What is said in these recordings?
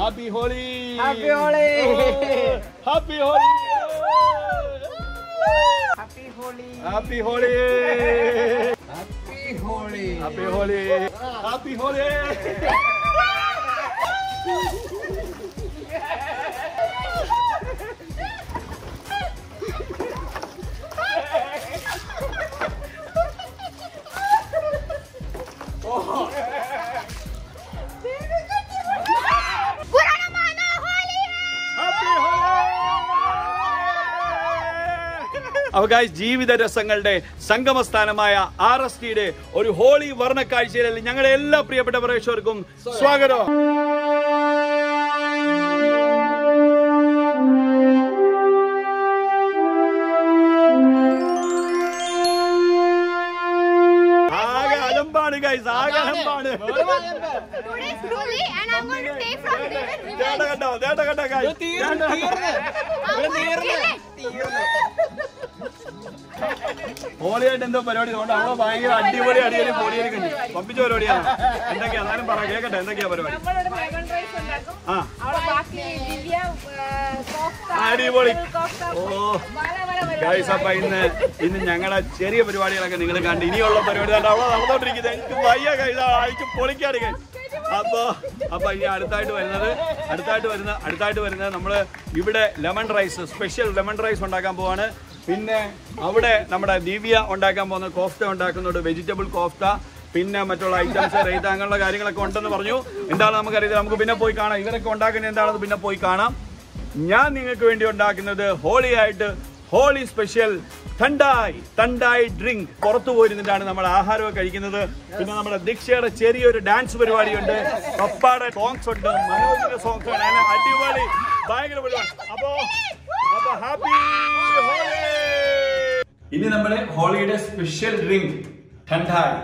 Happy Holi! Happy Holi! Oh, happy Holi! happy Holi! Happy Holi! Happy Holi! Happy Holi! Happy Holi! Guys ജീവിത രസങ്ങളുടെ സംഗമസ്ഥാനമായ R S ടിയുടെ ഒരു holy വർണ കാഴ്ചയിലെ ഞങ്ങളുടെ എല്ലാ പ്രിയപ്പെട്ട പ്രേക്ഷകർക്കും സ്വാഗതം. ആകെ അലമ്പാണ് ഗൈസ് ആകെ അലമ്പാണ്. ഹോളിയായിട്ട് എന്തോ പരിപാടി അതുകൊണ്ട് അവിടെ ഭയങ്കര അടിപൊളി അടിപൊളി ഹോളിയൊക്കെ ഉണ്ട്. പമ്പിച്ച പരിപാടിയാണ്? എന്തൊക്കെയാ? എന്നാലും പറ കേക്കട്ടെ എന്തൊക്കെയാ പരിപാടി? അടിപൊളി. ഓ. പല പല ഗൈസ് ഇന്ന് ഇന്ന് ഞങ്ങളെ ചെറിയ പരിപാടികളൊക്കെ നിങ്ങൾ കണ്ട് ഇനിയുള്ള പരിപാടി കണ്ട് അവിടെ നടന്നോണ്ടിരിക്കുന്നത് എനിക്ക് വയ്യ കൈസ് അയച്ച് പൊളിക്കാണ് കൈ അപ്പൊ അപ്പൊ ഇനി അടുത്തായിട്ട് വരുന്നത് അടുത്തായിട്ട് വരുന്ന അടുത്തായിട്ട് വരുന്നത് നമ്മൾ ഇവിടെ lemon rice special lemon rice ഉണ്ടാക്കാൻ പോവാണ്. പിന്നെ അവിടെ നമ്മുടെ ദിവ്യ ഉണ്ടാക്കാൻ പോകുന്ന കോഫ്ത ഉണ്ടാക്കുന്നുണ്ട് വെജിറ്റബിൾ കോഫ്ത പിന്നെ മറ്റുള്ള ഐറ്റംസ് റേറ്റ് അങ്ങനെയുള്ള കാര്യങ്ങളൊക്കെ ഉണ്ടെന്ന് പറഞ്ഞു. എന്താണെന്ന് നമുക്കറിയില്ല. നമുക്ക് പിന്നെ പോയി കാണാം. ഇവരൊക്കെ ഉണ്ടാക്കുന്നത് എന്താണെന്ന് പിന്നെ പോയി കാണാം. ഞാൻ നിങ്ങൾക്ക് വേണ്ടി ഉണ്ടാക്കുന്നത് ഹോളി ആയിട്ട് ഹോളി സ്പെഷ്യൽ തണ്ടായി തണ്ടായി ഡ്രിങ്ക് പുറത്തു പോയിരുന്നിട്ടാണ് നമ്മൾ ആഹാരമൊക്കെ കഴിക്കുന്നത്. പിന്നെ നമ്മുടെ ദീക്ഷയുടെ ചെറിയൊരു ഡാൻസ് പരിപാടിയുണ്ട്. പപ്പാടെ സോങ്സ് ഉണ്ട്. മനോജിന്റെ സോങ്സ് അടിപൊളി. ഭയങ്കര പരിപാടി. അപ്പോ ഇനി നമ്മുടെ ഹോളിയുടെ സ്പെഷ്യൽ ഡ്രിങ്ക് ഠണ്ടായി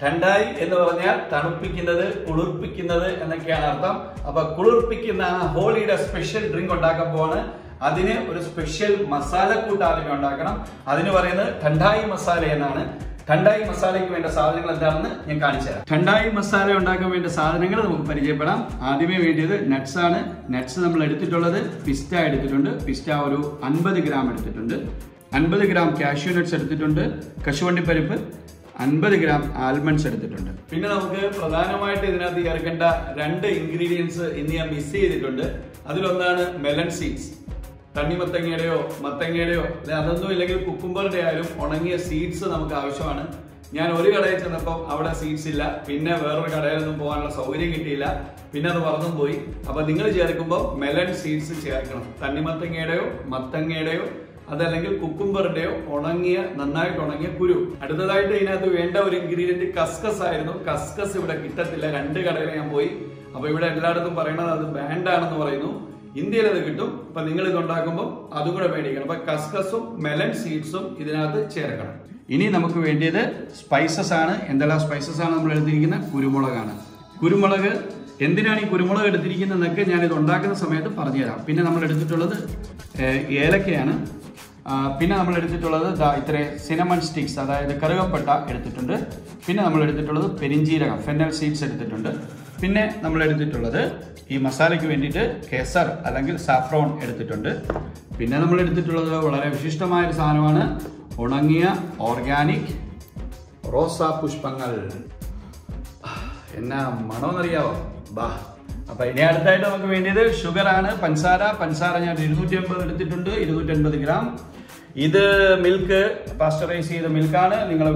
ഠണ്ടായി എന്ന് പറഞ്ഞാൽ തണുപ്പിക്കുന്നത് കുളിർപ്പിക്കുന്നത് എന്നൊക്കെയാണ് അർത്ഥം. അപ്പൊ കുളിർപ്പിക്കുന്ന ഹോളിയുടെ സ്പെഷ്യൽ ഡ്രിങ്ക് ഉണ്ടാക്കാൻ പോവാണ് അതിന് ഒരു സ്പെഷ്യൽ മസാല കൂട്ടാദ്യം ഉണ്ടാക്കണം. അതിന് പറയുന്നത് ഠണ്ടായി മസാല എന്നാണ്. ഠണ്ടായി മസാലയ്ക്ക് വേണ്ട സാധനങ്ങൾ എന്താണെന്ന് ഞാൻ കാണിച്ചു തരാം. ഠണ്ടായി മസാല ഉണ്ടാക്കാൻ വേണ്ട സാധനങ്ങൾ നമുക്ക് പരിചയപ്പെടാം. ആദ്യമേ വേണ്ടിയത് നട്ട്സ് ആണ്. നട്ട്സ് നമ്മൾ എടുത്തിട്ടുള്ളത് പിസ്റ്റ എടുത്തിട്ടുണ്ട്. പിസ്റ്റ ഒരു അൻപത് ഗ്രാം എടുത്തിട്ടുണ്ട്. അൻപത് ഗ്രാം കാഷ്യൂ നട്ട്സ് എടുത്തിട്ടുണ്ട്. കശുവണ്ടിപ്പരിപ്പ് അൻപത് ഗ്രാം ആൽമണ്ട്സ് എടുത്തിട്ടുണ്ട്. പിന്നെ നമുക്ക് പ്രധാനമായിട്ട് ഇതിനകത്ത് ചേർക്കേണ്ട രണ്ട് ഇൻഗ്രീഡിയൻസ് ഇന്ന് ഞാൻ മിസ് ചെയ്തിട്ടുണ്ട്. അതിലൊന്നാണ് മെലൺ സീഡ്സ് തണ്ണിമത്തങ്ങയുടെയോ മത്തങ്ങയുടെയോ അല്ലെ അതൊന്നും ഇല്ലെങ്കിൽ കുക്കുംബറിന്റെ ആയാലും ഉണങ്ങിയ സീഡ്സ് നമുക്ക് ആവശ്യമാണ്. ഞാൻ ഒരു കടയിൽ ചെന്നപ്പോൾ അവിടെ സീഡ്സ് ഇല്ല. പിന്നെ വേറൊരു കടയിലൊന്നും പോകാനുള്ള സൗകര്യം കിട്ടിയില്ല. പിന്നെ അത് മറന്നും പോയി. അപ്പൊ നിങ്ങൾ ചേർക്കുമ്പോൾ മെലൺ സീഡ്സ് ചേർക്കണം. തണ്ണിമത്തങ്ങയുടെയോ മത്തങ്ങയുടെയോ അതല്ലെങ്കിൽ കുക്കുംബറിന്റെയോ ഉണങ്ങിയ നന്നായിട്ട് ഉണങ്ങിയ കുരു. അടുത്തതായിട്ട് ഇതിനകത്ത് വേണ്ട ഒരു ഇൻഗ്രീഡിയന്റ് കസ്കസ് ആയിരുന്നു. കസ്കസ് ഇവിടെ കിട്ടത്തില്ല. രണ്ട് കടയിൽ ഞാൻ പോയി. അപ്പൊ ഇവിടെ എല്ലായിടത്തും പറയണത് അത് ബാൻഡാണെന്ന് പറയുന്നു. ഇന്ത്യയിൽ അത് കിട്ടും. അപ്പൊ നിങ്ങൾ ഇത് ഉണ്ടാക്കുമ്പോൾ അതും കൂടെ മേടിക്കണം. അപ്പൊ കസ്കസും മെലൺ സീഡ്സും ഇതിനകത്ത് ചേർക്കണം. ഇനി നമുക്ക് വേണ്ടിയത് സ്പൈസസ് ആണ്. എന്തെല്ലാം സ്പൈസസ് ആണ് നമ്മൾ എടുത്തിരിക്കുന്നത്? കുരുമുളകാണ്. കുരുമുളക് എന്തിനാണ് ഈ കുരുമുളക് എടുത്തിരിക്കുന്നതെന്നൊക്കെ ഞാൻ ഇത് ഉണ്ടാക്കുന്ന സമയത്ത് പറഞ്ഞുതരാം. പിന്നെ നമ്മൾ എടുത്തിട്ടുള്ളത് ഏലക്കയാണ്. പിന്നെ നമ്മൾ എടുത്തിട്ടുള്ളത് ഇത്ര സിനമൺ സ്റ്റിക്സ് അതായത് കറുകപ്പട്ട എടുത്തിട്ടുണ്ട്. പിന്നെ നമ്മൾ എടുത്തിട്ടുള്ളത് പെരിഞ്ചീരകം ഫെനൽ സീഡ്സ് എടുത്തിട്ടുണ്ട്. പിന്നെ നമ്മൾ എടുത്തിട്ടുള്ളത് ഈ മസാലയ്ക്ക് വേണ്ടിയിട്ട് കേസർ അല്ലെങ്കിൽ സാഫ്രോൺ എടുത്തിട്ടുണ്ട്. പിന്നെ നമ്മൾ എടുത്തിട്ടുള്ളത് വളരെ വിശിഷ്ടമായ ഒരു സാധനമാണ്. ഉണങ്ങിയ ഓർഗാനിക് റോസാ പുഷ്പങ്ങൾ. എന്നാ മണമെന്നറിയാവോ ബാ. അപ്പൊ ഇനി അടുത്തായിട്ട് നമുക്ക് വേണ്ടിയത് ഷുഗർ ആണ് പഞ്ചസാര പഞ്ചസാര ഞാൻ ഇരുന്നൂറ്റി അമ്പത് എടുത്തിട്ടുണ്ട്. ഇരുന്നൂറ്റി അൻപത് ഗ്രാം. ഇത് മിൽക്ക് പാസ്റ്ററൈസ് ചെയ്ത മിൽക്കാണ് നിങ്ങൾ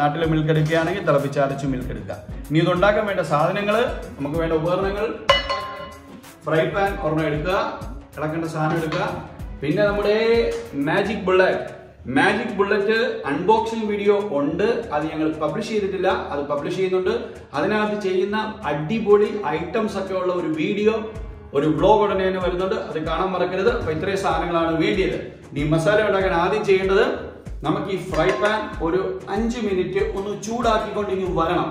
നാട്ടിലെ മിൽക്ക് എടുക്കുകയാണെങ്കിൽ തിളപ്പിച്ചരച്ച് മിൽക്ക് എടുക്കുക. ഇനി ഇത് ഉണ്ടാക്കാൻ വേണ്ട സാധനങ്ങൾ നമുക്ക് വേണ്ട ഉപകരണങ്ങൾ ഫ്രൈ പാൻ ഒരെണ്ണം എടുക്കുക. ഇളക്കേണ്ട സാധനം എടുക്കുക. പിന്നെ നമ്മുടെ magic bullet magic bullet unboxing video ഉണ്ട്. അത് ഞങ്ങൾ പബ്ലിഷ് ചെയ്തിട്ടില്ല. അത് പബ്ലിഷ് ചെയ്യുന്നുണ്ട്. അതിനകത്ത് ചെയ്യുന്ന അടിപൊളി ഐറ്റംസ് ഒക്കെ ഉള്ള ഒരു വീഡിയോ ഒരു ബ്ലോഗ് ഉടനെ തന്നെ വരുന്നുണ്ട്. അത് കാണാൻ മറക്കരുത്. അപ്പൊ ഇത്രയും സാധനങ്ങളാണ് വേണ്ടിയത്. ഈ മസാല ഉണ്ടാക്കാൻ ആദ്യം ചെയ്യേണ്ടത് നമുക്ക് ഈ ഫ്രൈ പാൻ ഒരു അഞ്ച് മിനിറ്റ് ഒന്ന് ചൂടാക്കിക്കൊണ്ട് ഇനി വരണം.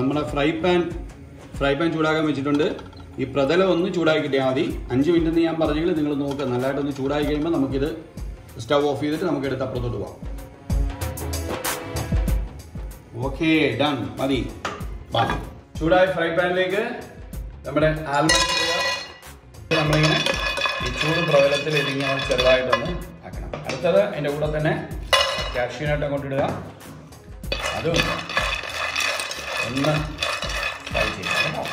നമ്മുടെ ഫ്രൈ പാൻ ഫ്രൈ പാൻ ചൂടാക്കാൻ വെച്ചിട്ടുണ്ട്. ഈ പ്രതലം ഒന്ന് ചൂടാക്കി കിട്ടിയാൽ മതി. അഞ്ച് മിനിറ്റ് എന്ന് ഞാൻ പറഞ്ഞെങ്കിൽ നിങ്ങൾ നോക്കുക നല്ലതായിട്ടൊന്ന് ചൂടാക്കി കഴിയുമ്പോൾ നമുക്കിത് സ്റ്റവ് ഓഫ് ചെയ്തിട്ട് നമുക്ക് എടുത്ത് അപ്പുറത്തോട്ട് പോവാം. ഓക്കെ ഡൺ മതി. മാറ്റി. ചൂടായ ഫ്രൈ പാനിലേക്ക് നമ്മുടെ ആൽമണ്ട് നമ്മളിങ്ങനെ ഈ ചൂട് പ്രതലത്തിൽ ഇതിങ്ങനെ ചെറുതായിട്ടൊന്ന് ആക്കണം. അടുത്തത് അതിന്റെ കൂടെ തന്നെ കാഷ്യൂനട്ട് കൊണ്ടിടുക അതും ഒന്ന് ഫ്രൈ ചെയ്യാം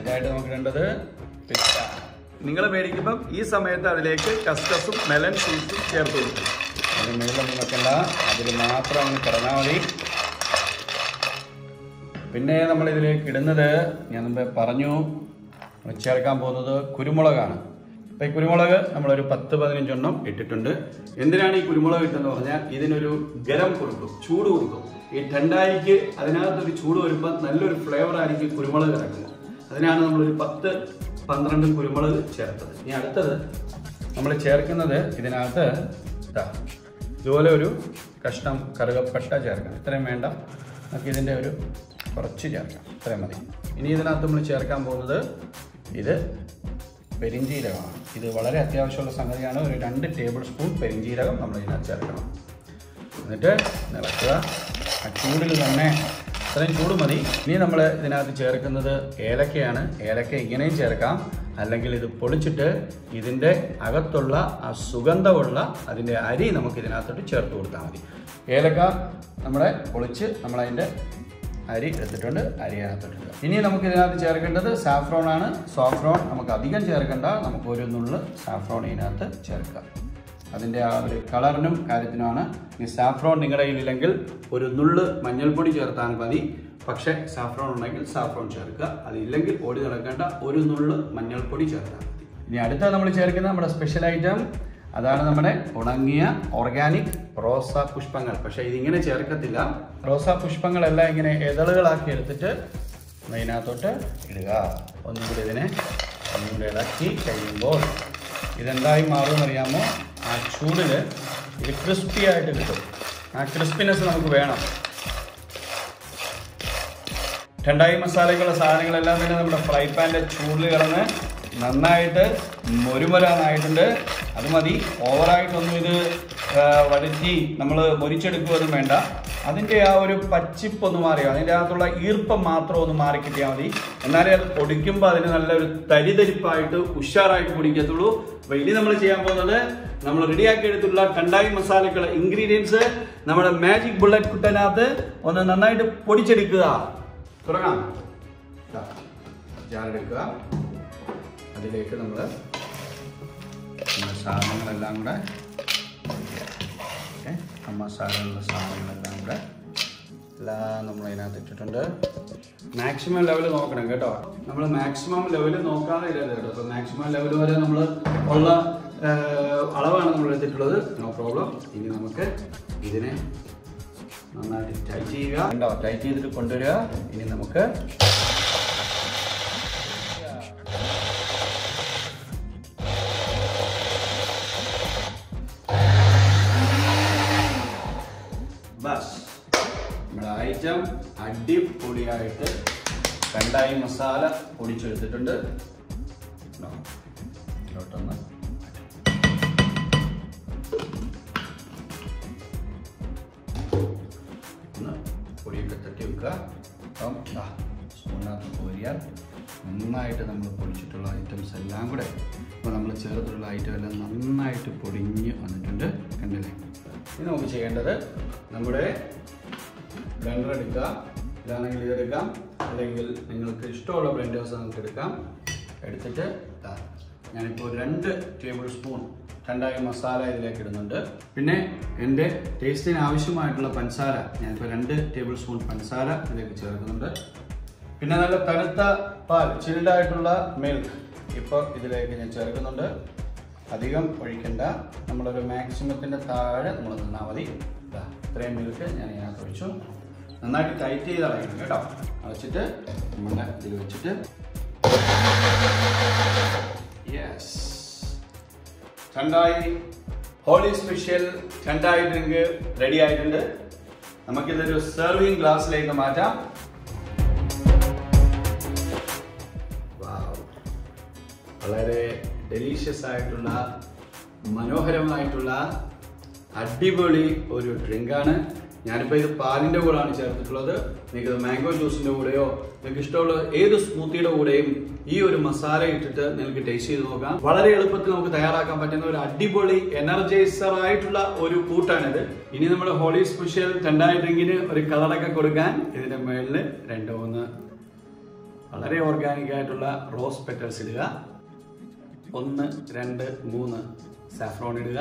ഇതായിട്ട് നമുക്ക് പിസ്ത നിങ്ങൾ മേടിക്കുമ്പം ഈ സമയത്ത് അതിലേക്ക് കസ്കസും മെലൻ സീസും ചേർത്ത് കൊടുക്കും അതിന് മുകളിലൊന്നും വെക്കണ്ട. അതിൽ മാത്രം അങ്ങ് കിടന്നാൽ മതി. പിന്നെ നമ്മൾ ഇതിലേക്ക് ഇടുന്നത് ഞാൻ മുമ്പേ പറഞ്ഞു ചേർക്കാൻ പോകുന്നത് കുരുമുളകാണ്. അപ്പം ഈ കുരുമുളക് നമ്മളൊരു പത്ത് പതിനഞ്ചെണ്ണം ഇട്ടിട്ടുണ്ട്. എന്തിനാണ് ഈ കുരുമുളക് ഇട്ടെന്ന് പറഞ്ഞാൽ ഇതിനൊരു ഗരം കൊടുക്കും ചൂട് കൊടുക്കും ഈ ടെണ്ടായിക്ക് അതിനകത്തൊരു ചൂട് വരുമ്പോൾ നല്ലൊരു ഫ്ലേവർ ആയിരിക്കും കുരുമുളക് കിടക്കുന്നത് അതിനാണ് നമ്മളൊരു പത്ത് പന്ത്രണ്ട് കുരുമുളക് ചേർത്തത്. ഇനി അടുത്തത് നമ്മൾ ചേർക്കുന്നത് ഇതിനകത്ത് ഇതാ ഇതുപോലെ ഒരു കഷ്ണം കറുകപ്പട്ട ചേർക്കണം. ഇത്രയും വേണ്ട. നമുക്ക് ഇതിന്റെ ഒരു കുറച്ച് ചേർക്കാം ഇത്രയും മതി. ഇനി ഇതിനകത്ത് നമ്മൾ ചേർക്കാൻ പോകുന്നത് ഇത് പെരിഞ്ജീരകമാണ് ഇത് വളരെ അത്യാവശ്യമുള്ള സംഗതിയാണ്. ഒരു രണ്ട് ടേബിൾ സ്പൂൺ പെരിഞ്ജീരകം നമ്മൾ ഇതിനകത്ത് ചേർക്കണം. എന്നിട്ട് നിളക്കുക ആ ചൂടിൽ തന്നെ ഇത്രയും ചൂട് മതി. ഇനി നമ്മൾ ഇതിനകത്ത് ചേർക്കുന്നത് ഏലക്കയാണ്. ഏലക്ക ഇങ്ങനെയും ചേർക്കാം. അല്ലെങ്കിൽ ഇത് പൊളിച്ചിട്ട് ഇതിന്റെ അകത്തുള്ള ആ സുഗന്ധമുള്ള അതിന്റെ അരി നമുക്ക് ഇതിനകത്തോട്ട് ചേർത്ത് കൊടുത്താൽ മതി. ഏലക്ക നമ്മളെ പൊളിച്ച് നമ്മളതിന്റെ അരി എടുത്തിട്ടുണ്ട് അരി ഇനി നമുക്ക് ഇതിനകത്ത് ചേർക്കേണ്ടത് സാഫ്രോൺ ആണ്. സാഫ്രോൺ നമുക്ക് അധികം ചേർക്കേണ്ട. നമുക്ക് ഒരു നുള്ള് സാഫ്രോൺ ഇതിനകത്ത് ചേർക്കാം അതിന്റെ ആ ഒരു കളറിനും കാര്യത്തിനുമാണ്. ഈ സാഫ്രോൺ നിങ്ങളുടെ കയ്യിലില്ലെങ്കിൽ ഒരു നുള്ള് മഞ്ഞൾപ്പൊടി ചേർത്താൽ മതി. പക്ഷേ സാഫ്രോൺ ഉണ്ടെങ്കിൽ സാഫ്രോൺ ചേർക്കുക. അതില്ലെങ്കിൽ ഓടി നടക്കേണ്ട ഒരു നുള്ള് മഞ്ഞൾപ്പൊടി ചേർത്താൽ മതി. ഇനി അടുത്ത നമ്മൾ ചേർക്കുന്ന നമ്മുടെ സ്പെഷ്യൽ ഐറ്റം അതാണ് നമ്മുടെ ഉണങ്ങിയ ഓർഗാനിക് റോസ പുഷ്പങ്ങൾ. പക്ഷേ ഇതിങ്ങനെ ചേർക്കത്തില്ല. റോസ പുഷ്പങ്ങളെല്ലാം ഇങ്ങനെ ഇതളുകളാക്കി എടുത്തിട്ട് അതിനകത്തോട്ട് ഇടുക. ഒന്നും കൂടി ഇതിനെ ഒന്നും കൂടി ഇളക്കി കഴിയുമ്പോൾ ഇതെന്തായി മാറുമെന്നറിയാമോ? ആ ചൂടിൽ ഇത് ക്രിസ്പി ആയിട്ട് കിട്ടും. ആ ക്രിസ്പിനെസ് നമുക്ക് വേണം. രണ്ടായി മസാലയ്ക്കുള്ള സാധനങ്ങളെല്ലാം തന്നെ നമ്മുടെ ഫ്രൈ പാന്റെ ചൂടിൽ കിടന്ന് നന്നായിട്ട് മൊരുമൊരാനായിട്ടുണ്ട് അത് മതി. ഓവറായിട്ടൊന്നും ഇത് വഴറ്റി നമ്മൾ മൊരിച്ചെടുക്കുകയൊന്നും വേണ്ട. അതിന്റെ ആ ഒരു പച്ചിപ്പൊന്ന് മാറിയോ? അതിന്റെ അകത്തുള്ള ഈർപ്പം മാത്രം ഒന്ന് മാറി കിട്ടിയാൽ മതി. എന്നാലേ അത് പൊടിക്കുമ്പോൾ അതിന് നല്ലൊരു തരിതരിപ്പായിട്ട് ഉഷാറായിട്ട് പൊടിക്കത്തുള്ളൂ. അപ്പോൾ ഇനി നമ്മൾ ചെയ്യാൻ പോകുന്നത് നമ്മൾ റെഡിയാക്കി എടുത്തുള്ള കണ്ടായി മസാലക്കുള്ള ഇൻഗ്രീഡിയൻസ് നമ്മുടെ മാജിക് ബുള്ളറ്റ് കുട്ടനകത്ത് ഒന്ന് നന്നായിട്ട് പൊടിച്ചെടുക്കുക. തുടങ്ങാം. ജാറെടുക്കുക. അതിലേക്ക് നമ്മൾ സാധനങ്ങളെല്ലാം കൂടെ ഓക്കെ. മസാലയുള്ള സാധനങ്ങളെല്ലാം കൂടെ എല്ലാം നമ്മൾ അതിനകത്ത് ഇട്ടിട്ടുണ്ട്. മാക്സിമം ലെവൽ നോക്കണം കേട്ടോ. നമ്മൾ മാക്സിമം ലെവൽ നോക്കാതെ ഇല്ല കേട്ടോ. അപ്പോൾ മാക്സിമം ലെവൽ വരെ നമ്മൾ ഉള്ള അളവാണ് നമ്മൾ എടുത്തിട്ടുള്ളത്. നോ പ്രോബ്ലം ഇനി നമുക്ക് ഇതിനെ നന്നായിട്ട് ടൈറ്റ് ചെയ്യുക. ഉണ്ടോ ടൈറ്റ് ചെയ്തിട്ട് കൊണ്ടുവരിക. ഇനി നമുക്ക് ഐറ്റം അടിപൊളിയായിട്ട് രണ്ടായി മസാല പൊടിച്ചെടുത്തിട്ടുണ്ട്? ഇതിലോട്ടൊന്ന് പൊടിയൊക്കെ തട്ടി വെക്കുക. അപ്പം സ്പൂണിനകത്ത് കോരിയാൽ നന്നായിട്ട് നമ്മൾ പൊടിച്ചിട്ടുള്ള ഐറ്റംസ് എല്ലാം കൂടെ ഇപ്പോൾ നമ്മൾ ചേർത്തിട്ടുള്ള ഐറ്റം എല്ലാം നന്നായിട്ട് പൊടിഞ്ഞ് വന്നിട്ടുണ്ട്. കണ്ടില്ലേ? ഇനി നമുക്ക് ചെയ്യേണ്ടത് നമ്മുടെ ബ്ലെൻഡർ എടുക്കുക ഇതാണെങ്കിൽ ഇതെടുക്കാം അല്ലെങ്കിൽ നിങ്ങൾക്ക് ഇഷ്ടമുള്ള ബ്ലെൻഡേഴ്സ് നിങ്ങൾക്ക് എടുക്കാം. എടുത്തിട്ട് ഞാനിപ്പോൾ രണ്ട് ടേബിൾ സ്പൂൺ രണ്ടായി മസാല ഇതിലേക്ക് ഇടുന്നുണ്ട്. പിന്നെ എന്റെ ടേസ്റ്റിന് ആവശ്യമായിട്ടുള്ള പഞ്ചസാര ഞാനിപ്പോൾ രണ്ട് ടേബിൾ സ്പൂൺ പഞ്ചസാര ഇതിലേക്ക് ചേർക്കുന്നുണ്ട്. പിന്നെ നല്ല തണുത്ത പാൽ ചിൽഡായിട്ടുള്ള മിൽക്ക് ഇപ്പോൾ ഇതിലേക്ക് ഞാൻ ചേർക്കുന്നുണ്ട്. അധികം ഒഴിക്കണ്ട. നമ്മളൊരു മാക്സിമത്തിന്റെ താഴെ നമ്മൾ നിന്നാൽ മതി. ഇത്രയും മിൽക്ക് ഞാൻ ഇതിനകത്ത് ഒഴിച്ചു. നന്നായിട്ട് ടൈറ്റ് ചെയ്ത് അടയ്ക്കണം കേട്ടോ. അടച്ചിട്ട് നമ്മുടെ ഇതിൽ വെച്ചിട്ട്. Yes thandai Holi special thandai drink ready ആയിട്ടുണ്ട്. നമുക്കിതൊരു സെർവിങ് ഗ്ലാസ്സിലേക്ക് മാറ്റാം. വളരെ ഡെലീഷ്യസ് ആയിട്ടുള്ള മനോഹരമായിട്ടുള്ള അടിപൊളി ഒരു ഡ്രിങ്കാണ് ഞാനിപ്പോൾ ഇത് പാലിന്റെ കൂടെയാണ് ചേർത്തിട്ടുള്ളത്. നിങ്ങൾക്ക് മാംഗോ ജ്യൂസിന്റെ കൂടെയോ നിങ്ങൾക്ക് ഇഷ്ടമുള്ള ഏത് സ്മൂത്തിയുടെ കൂടെയും ഈ ഒരു മസാല ഇട്ടിട്ട് നിങ്ങൾക്ക് ടേസ്റ്റ് ചെയ്ത് നോക്കാം. വളരെ എളുപ്പത്തിൽ നമുക്ക് തയ്യാറാക്കാൻ പറ്റുന്ന ഒരു അടിപൊളി എനർജൈസർ ആയിട്ടുള്ള ഒരു കൂട്ടാണിത്. ഇനി നമ്മൾ ഹോളി സ്പെഷ്യൽ രണ്ടായി ഡ്രിങ്കിന് ഒരു കളറൊക്കെ കൊടുക്കാൻ ഇതിന്റെ മുകളിൽ രണ്ട് മൂന്ന് വളരെ ഓർഗാനിക് ആയിട്ടുള്ള റോസ് പെറ്റൽസ് ഇടുക. ഒന്ന് രണ്ട് മൂന്ന് സാഫ്രോൺ ഇടുക.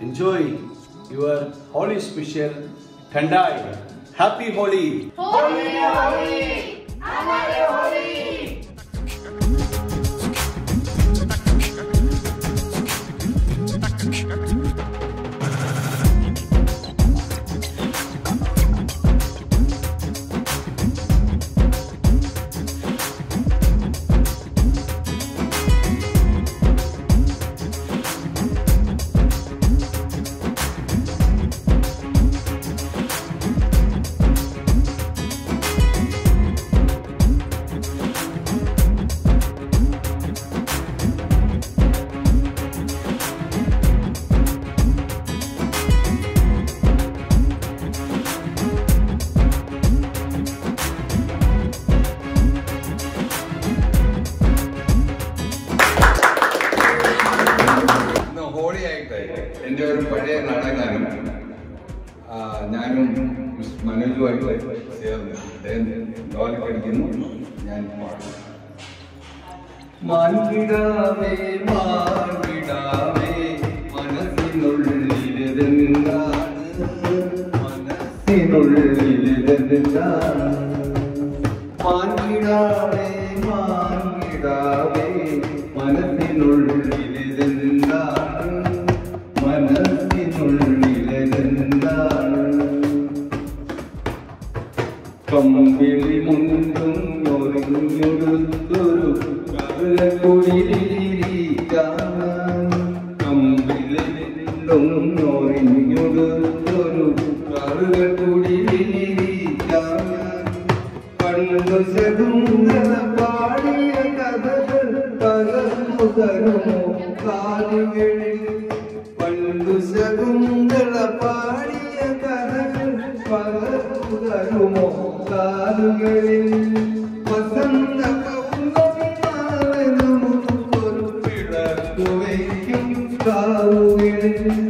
enjoy your holy special Thandai. Happy Holi! Holi! Holi! Amare Holi! Kovayum Kaavil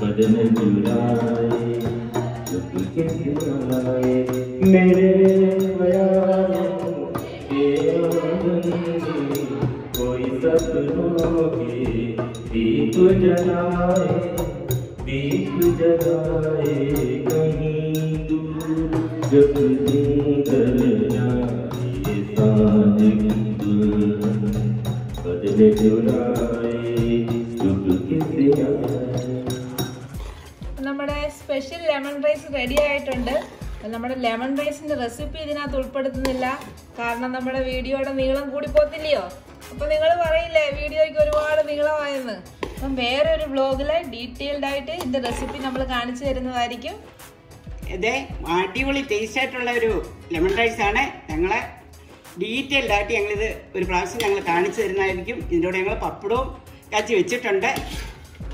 बदन चुराए से आए मेरे के में कोई सपनों के दीप जलाए दीप जलाए कहीं दूर जब दिन जाए साँझ की दुल्हन बदले चुराए സ്പെഷ്യൽ ലെമൺ റൈസ് റെഡി ആയിട്ടുണ്ട്. നമ്മുടെ ലെമൺ റൈസിന്റെ റെസിപ്പി ഇതിനകത്ത് ഉൾപ്പെടുത്തുന്നില്ല. കാരണം നമ്മുടെ വീഡിയോയുടെ നീളം കൂടി പോത്തില്ലയോ അപ്പൊ നിങ്ങൾ പറയില്ലേ വീഡിയോയ്ക്ക് ഒരുപാട് നീളമായെന്ന്. അപ്പം വേറെ ഒരു ബ്ലോഗിൽ ഡീറ്റെയിൽഡ് ആയിട്ട് ഇതിന്റെ റെസിപ്പി നമ്മൾ കാണിച്ചു തരുന്നതായിരിക്കും. ഇത് അടിപൊളി ടേസ്റ്റ് ആയിട്ടുള്ള ഒരു ലെമൺ റൈസ് ആണ്. ഞങ്ങളെ ഡീറ്റെയിൽഡ് ആയിട്ട് ഞങ്ങളിത് ഒരു പ്രാവശ്യം ഞങ്ങൾ കാണിച്ചു തരുന്നതായിരിക്കും. ഇതിന്റെ കൂടെ ഞങ്ങൾ പപ്പടവും കാച്ചി വെച്ചിട്ടുണ്ട്.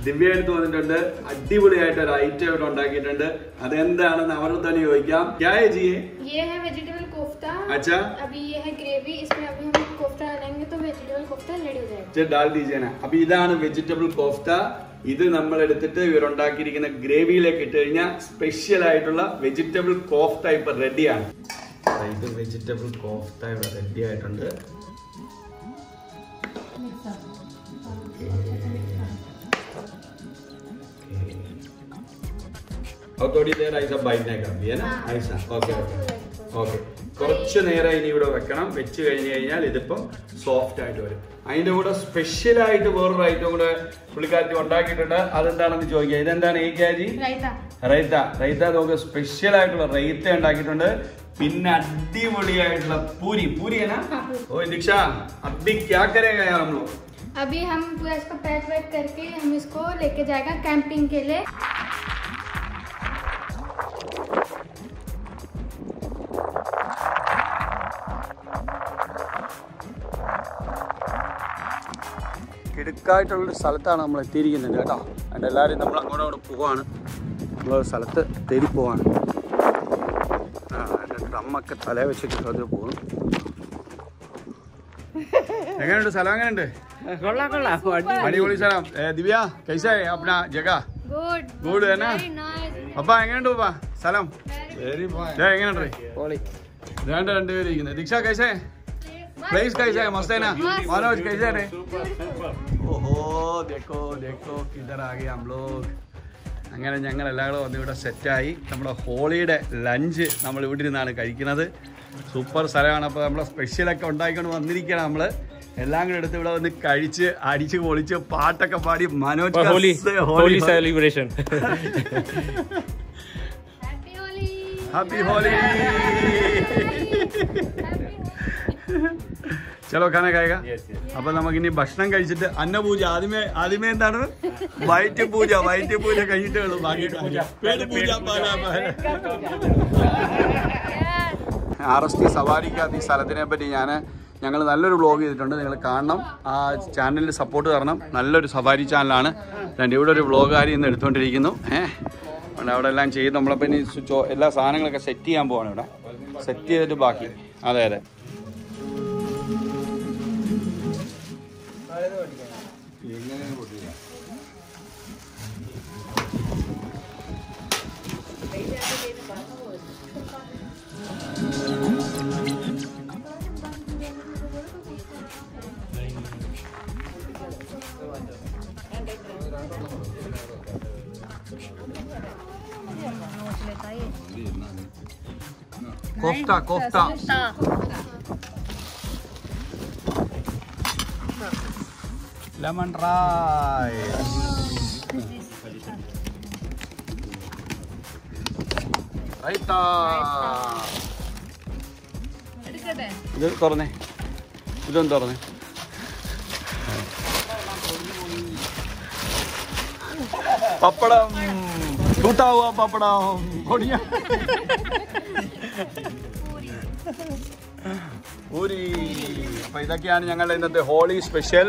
ദിവ്യ എടുത്ത് വന്നിട്ടുണ്ട് അടിപൊളിയായിട്ട് ഒരു ഐറ്റം ഇവിടെ ഉണ്ടാക്കിയിട്ടുണ്ട് അതെന്താണെന്ന് അവരുടെ തന്നെ ചോദിക്കാം ക്യാ ഹേ ജിയെ ये है वेजिटेबल कोफ्ता अच्छा अभी ये है ग्रेवी इसमें अभी हम कोफ्ता डालेंगे तो वेजिटेबल कोफ्ता रेडी हो जाएगा ഇച്ചിരി ഡാൽ ദീജേന അപ്പൊ ഇതാണ് വെജിറ്റബിൾ കോഫ്ത ഇത് നമ്മൾ എടുത്തിട്ട് ഇവരുണ്ടാക്കിയിരിക്കുന്ന ഗ്രേവിയിലേക്ക് ഇട്ട് കഴിഞ്ഞാൽ സ്പെഷ്യൽ ആയിട്ടുള്ള വെജിറ്റബിൾ കോഫ്ത ഇപ്പൊ റെഡിയാണ് ഇത് വെജിറ്റബിൾ കോഫ്ത ഇവിടെ റെഡി ആയിട്ടുണ്ട് और थोड़ी देर ऐसा बैठने का भी है ना ऐसा ഓക്കെ ഓക്കെ കുറച്ച് നേരം ഇനി ഇവിടെ വെക്കണം വെച്ച് കഴിഞ്ഞ് കഴിഞ്ഞാൽ ഇതിപ്പം സോഫ്റ്റ് ആയിട്ട് വരും അതിന്റെ കൂടെ സ്പെഷ്യൽ ആയിട്ട് വേറൊരു ഐറ്റം കൂടെ പുള്ളിക്കാരത്തി ഉണ്ടാക്കിയിട്ടുണ്ട് അതെന്താണെന്ന് ചോദിക്കുക ഇതെന്താണ് ഈ കാജി रायता റൈത്ത റൈത്ത നമുക്ക് സ്പെഷ്യൽ ആയിട്ടുള്ള റൈത്ത ഉണ്ടാക്കിയിട്ടുണ്ട് പിന്നെ അടിപൊളിയായിട്ടുള്ള പൂരി പൂരി है ना ഓ ദീക്ഷ അബ്ബി ക്യാ കരേഗാ യാർ हम लोग अभी हम पूरा इसको पैक वैक करके हम इसको लेके जाएगा कैंपिंग के लिए കിടുക്കായിട്ടുള്ളൊരു സ്ഥലത്താണ് നമ്മൾ എത്തിയിരിക്കുന്നത് കേട്ടോ. അതിന്റെ എല്ലാവരും നമ്മൾ അങ്ങോട്ട് അവിടെ പോവാണ്. നമ്മളൊരു സ്ഥലത്ത് തേടി പോവാണ്. എന്റെ ഡ്രമ്മൊക്കെ തല വെച്ചിട്ട് അതിൽ പോകും എങ്ങനെയുണ്ട് സ്ഥലം? എങ്ങനെയുണ്ട്? കൊള്ളാം കൊള്ളാം. അടിപൊളി. സ്ഥലം. ദിവ്യ കൈസേ അപ്പന ജഗ. ഗുഡ്. എന്നാ അപ്പ എങ്ങനെയുണ്ട് ഉപ്പ? സ്ഥലം? എങ്ങനെയുണ്ട്? രണ്ട് രണ്ടുപേരും ഇരിക്കുന്നത്. ദീക്ഷ കൈസേ. प्लेस कैसा है मस्त है ना मनोज कैसे है ഓഹോ देखो देखो किधर आ गए हम लोग അങ്ങനെ ഞങ്ങൾ എല്ലാവരും വന്ന് ഇവിടെ സെറ്റായി നമ്മുടെ ഹോളിയുടെ ലഞ്ച് നമ്മൾ ഇവിടെ നിന്നാണ് കഴിക്കുന്നത് സൂപ്പർ സ്ഥലമാണ് അപ്പോൾ നമ്മളെ സ്പെഷ്യലൊക്കെ ഉണ്ടാക്കിക്കൊണ്ട് വന്നിരിക്കുകയാണ് നമ്മൾ എല്ലാം കൂടെ എടുത്ത് ഇവിടെ വന്ന് കഴിച്ച് അടിച്ച് പൊളിച്ച് പാട്ടൊക്കെ പാടി Manoj Holi കസ് Holi celebration happy Holi happy Holi ചലോ ഖാന കായക അപ്പൊ നമുക്ക് ഇനി ഭക്ഷണം കഴിച്ചിട്ട് അന്നപൂജ. ആദ്യമേ ആദ്യമേ എന്താണ്? വൈറ്റ് പൂജ വൈറ്റ് പൂജ കഴിഞ്ഞിട്ടേ ഉള്ളൂ. ബാക്കി പേര് പൂജ ആർ എസ് ടി സവാരിക്കകത്ത് ഈ സ്ഥലത്തിനെ പറ്റി ഞാൻ ഞങ്ങൾ നല്ലൊരു വ്ളോഗ് ചെയ്തിട്ടുണ്ട്. നിങ്ങൾ കാണണം. ആ ചാനലിൽ സപ്പോർട്ട് തരണം. നല്ലൊരു സവാരി ചാനലാണ് രണ്ട് ഇവിടെ ഒരു വ്ളോഗുകാരി ഇന്ന് എടുത്തുകൊണ്ടിരിക്കുന്നു ഏഹ് അതുകൊണ്ട് അവിടെ എല്ലാം ചെയ്ത് നമ്മളിപ്പോൾ ഇനി സ്വിച്ച് എല്ലാ സാധനങ്ങളൊക്കെ സെറ്റ് ചെയ്യാൻ പോവാണ് ഇവിടെ. സെറ്റ് ചെയ്തിട്ട് ബാക്കി. അതെ അതെ. കോഫ്ത കോഫ്ത ലെമൺ റൈസ് റൈത്ത എടുക്കട്ടെ? ഇത് തുറന്നേ. ഇതൊന്ന് തുറന്നേ. പപ്പടം. കൂട്ടാവുക പപ്പടം? പൊടിയ? പൂരി. അപ്പൊ ഇതൊക്കെയാണ് ഞങ്ങളുടെ ഇന്നത്തെ Holi special.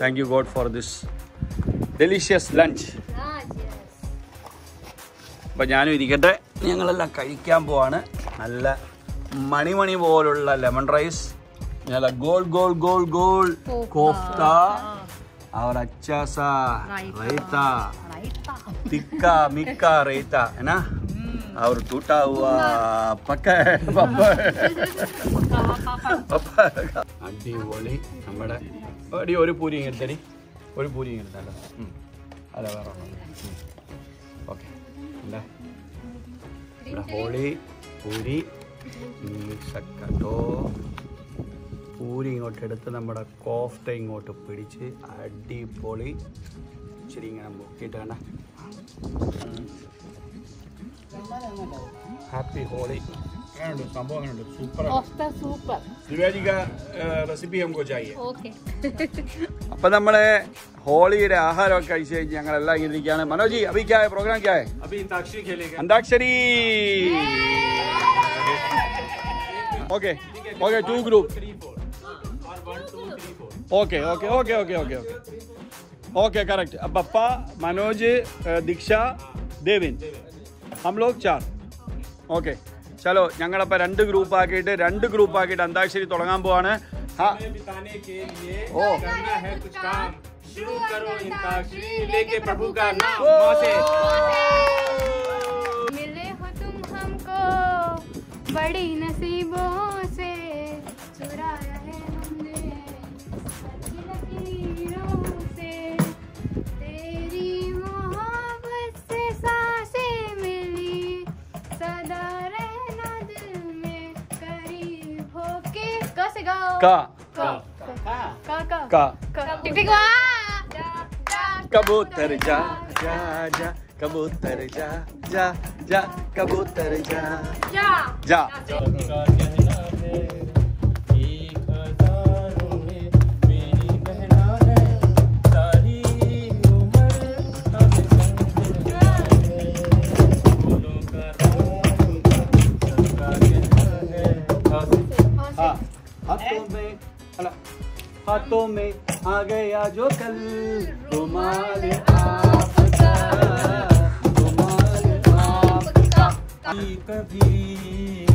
thank you God for this delicious lunch appam ഞാനും ഇരിക്കട്ടെ ഞങ്ങളെല്ലാം കഴിക്കാൻ പോവാണ് നല്ല മണിമണി പോലുള്ള ലെമൺ റൈസ് നല്ല ഗോൾ ഗോൾ ഗോൾ ഗോൾ കോഫ്ത और अच्छा सा रायता तिक्का मिक्का रायता है ना और टूटा हुआ पक्का है पप्पड़ പപ്പ അടിപൊളി നമ്മുടെ അടി ഒരു പൂരി എടുത്തടി ഒരു പൂരി എടുത്താലോ അല്ല? വേറെ ഓക്കെ. അല്ല ഹോളി പൂരി ചക്കട്ടോ പൂരി ഇങ്ങോട്ട് എടുത്ത് നമ്മുടെ കോഫ്ത ഇങ്ങോട്ട് പിടിച്ച് അടിപൊളി ഇച്ചിരി ഇങ്ങനെ മുക്കിയിട്ട് വേണ്ട ഹാപ്പി ഹോളി. അങ്ങനെയുണ്ട് സംഭവം അങ്ങനെയുണ്ട് സൂപ്പർ സൂപ്പർ ദിവ്യാജി റെസിപ്പി നമുക്ക് ചായേ ഓക്കെ അപ്പൊ നമ്മളെ ഹോളിയുടെ ആഹാരമൊക്കെ കഴിച്ച് കഴിഞ്ഞ് ഞങ്ങളെല്ലാം ഇങ്ങനെ ഇരിക്കുകയാണ് മനോജി അഭി ക്യാ പ്രോഗ്രാം ക്യാ अभी अंताक्षरी खेलेगा antakshari okay okay two group three four और one two three four okay okay okay okay okay okay okay correct अब पप्पा मनोज अ, दीक्षा ദേവിൻ हम लोग चार ഓക്കെ ചലോ ഞങ്ങളപ്പോൾ രണ്ട് ഗ്രൂപ്പ് ആക്കിയിട്ട് രണ്ട് ഗ്രൂപ്പ് ആക്കിയിട്ട് അന്താക്ഷരി തുടങ്ങാൻ പോവാണ് ഹാ बिताने के लिए ओ करना है कुछ काम शुरू करो अंताक्षरी लेके प्रभु का नाम का क कबूतर जा जा जा कबूतर जा जा जा कबूतर जा जा जा हाथों में हाथों में आ गया जो कल। रुमाल आपका। रुमाल आपका। कभी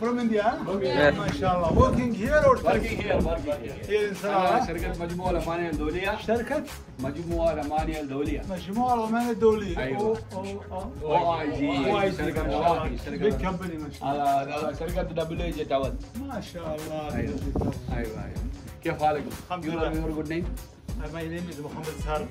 فروم انديا؟ ما شاء الله وركينج هير اور وركينج هير هير ان شاء الله شركه مجموعه الامانيه الدوليه شركه مجموعه الامانيه الدوليه مجموعه الامانيه الدوليه أيوه أو اي جي شركه مواقع شركه بيج كمباني ما شاء الله شركه دبليو اي جي تاول ما شاء الله أيوه أيوه كيف حالك؟ الحمد لله يور جود نيم My name is Mohammed Sarb.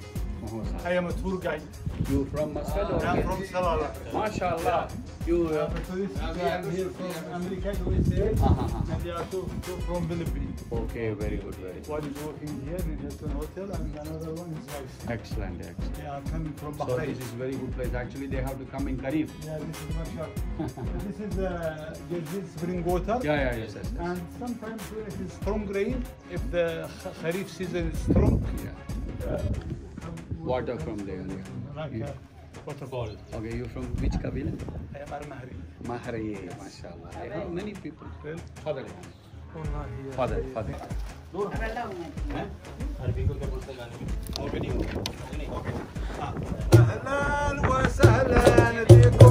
I am a tour guide. You from Muscat or? I'm from Salalah. MashaAllah. You. Uh, are here from America, USA, uh-huh. and they are two, two from Philippines. Okay, very good, very good. One is working here in Hilton Hotel, and another one is wife. Excellent, excellent. They are coming from Bahrain. So this is very good place. Actually, they have to come in Karif. Yeah, this is Mashallah. this is uh, this spring water. Yeah, yeah, yes, yes. yes. And sometimes when it is strong rain, if the kh- Kharif season is strong, Yeah. uh, water from there. Yeah. Uh, water bottle. Okay, you're from which Kabila? I am Mahari. Mahari, Mahri, mashallah. How many people? Father. Father, father. أهلا وسهلا بكم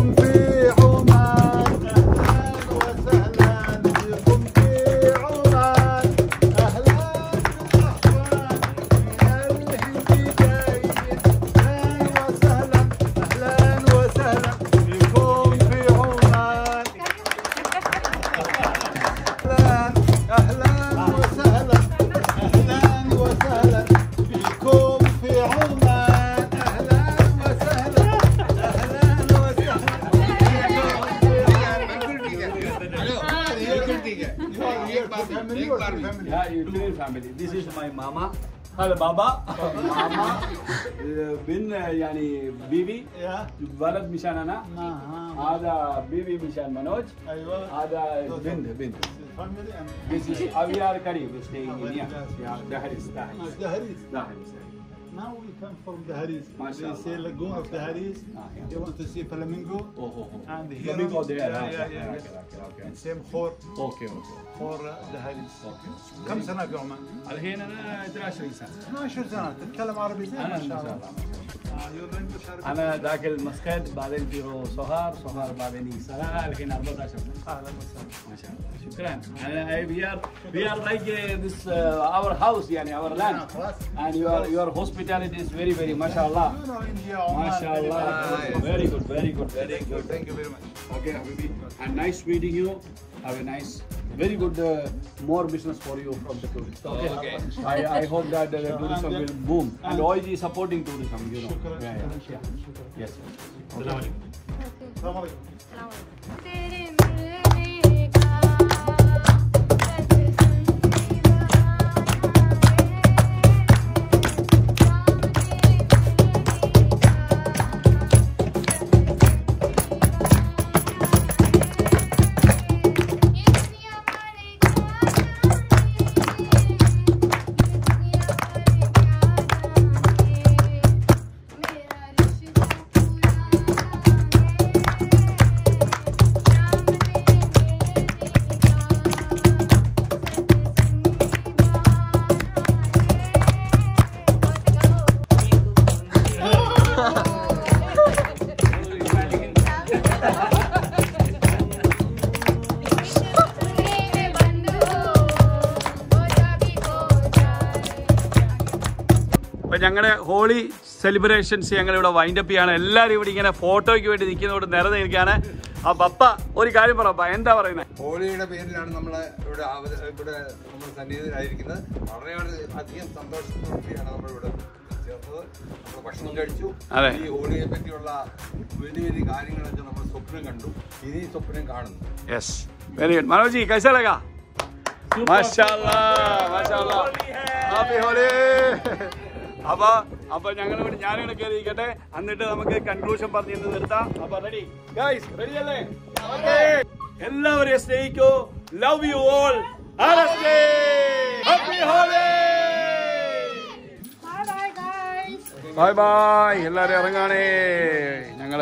Yeah, you two family. This is my mama. Hello, Baba. mama. uh, bin uh, يعني بيبي ولد مشان أنا هذا بيبي مشان منوج أيوه هذا بنت بنت family This is Avyar Karim staying in here. Yeah, Daharis. the Haris. Daharis. Now we come from the Haris. They say Lagoon of the Haris. Ah, yeah. They want to see flamingo. Oh, oh, oh. And here Flamingo there. Yeah, yeah, yeah, Okay, yeah. okay, okay. And same for Okay, okay. فور ذا هايلي كم سنة في عمان؟ الحين أنا 12 سنة. 12 سنة. تتكلم عربي زين؟ ما شاء الله. أنا داخل المسقط بعدين في صهار صهار بعدين يسار الحين 14 سنه أهلا وسهلا. ما شاء الله. شكرا. أنا وي ار وي ار لايك ذس اور هاوس يعني اور لاند and your your hospitality is very very ما شاء الله ما شاء الله very good very good very good. thank you very much. Okay حبيبي and nice meeting you. Have a nice, very good uh, more business for you from the tourists. Okay. okay. I, I hope that uh, the tourism will boom. And OIG is supporting tourism, you know. Yeah, yeah. Yes. Assalamu alaikum. Celebrations ഞങ്ങളിവിടെ wind up ചെയ്യാണ്. എല്ലാവരും ഇവിടെ ഇങ്ങനെ ഫോട്ടോയ്ക്ക് വേണ്ടി നിൽക്കുന്നതോട് നിറഞ്ഞു നിൽക്കുകയാണ്. ആ പപ്പ ഒരു കാര്യം പറ എന്താ പറയുന്നത് ഹോളിയുടെ പേരിലാണ് നമ്മൾ ഇവിടെ ഇവിടെ നമ്മൾ സന്നിഹിതരായിരിക്കുന്നത് വളരെ അധികം സന്തോഷത്തോടെയാണ് നമ്മൾ ഭക്ഷണം കഴിച്ചു. ഈ ഹോളിയെ പറ്റിയുള്ള വലിയ വലിയ കാര്യങ്ങളൊക്കെ നമ്മൾ സ്വപ്നം കണ്ടു. ഇനി സ്വപ്നം കാണുന്നു. യെസ് വെരി ഗുഡ് മനോജി കൈസലകാ മാഷാ മാഷാ ഹാപ്പി ഹോളി അപ്പൊ ഞങ്ങൾ ഇവിടെ ഞാനിവിടെ കയറിയിരിക്കട്ടെ എന്നിട്ട് നമുക്ക് കൺക്ലൂഷൻ പറഞ്ഞു നിർത്താം. അപ്പൊ റെഡി ഗൈസ് റെഡി അല്ലേ? എല്ലാവരെയും സ്നേഹിക്കൂ. Love you all happy Holi bye bye എല്ലാരും ഇറങ്ങാണേ. ഞങ്ങൾ